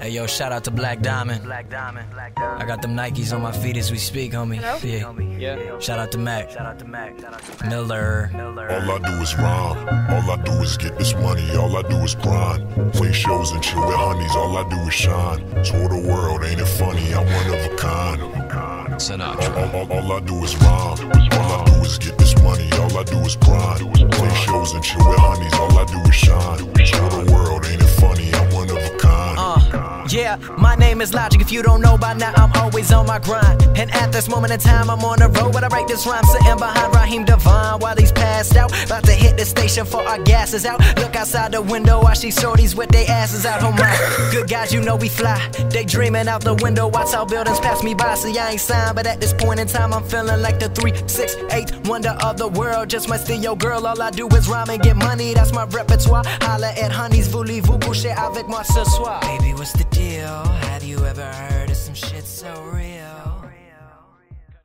Hey yo, shout out to Black Diamond. Black Diamond. I got them Nikes on my feet as we speak, homie. Yeah. Yeah. Shout out to Mac. Shout out to Mac. Miller. All I do is rhyme. All I do is get this money. All I do is grind. Play shows and chill with honeys. All I do is shine. Tour the world, ain't it funny? I'm one of a kind. Sinatra. All, all, all I do is rhyme. All I do is get this money. All I do is grind. Play shows and chill with honeys. All yeah, my name is Logic. If you don't know by now, I'm always on my grind. And at this moment in time, I'm on the road. But I write this rhyme sitting behind Raheem Devine while he's passed out. The station for our gas is out. Look outside the window, I see shorties with their asses out. Oh my, good guys, you know we fly. They dreaming out the window, watch how buildings pass me by. See, I ain't signed, but at this point in time, I'm feeling like the 368 wonder of the world. Just my steal your girl. All I do is rhyme and get money, that's my repertoire. Holla at honeys, voulez-vous coucher avec moi ce soir? Baby, what's the deal? Have you ever heard of some shit so real?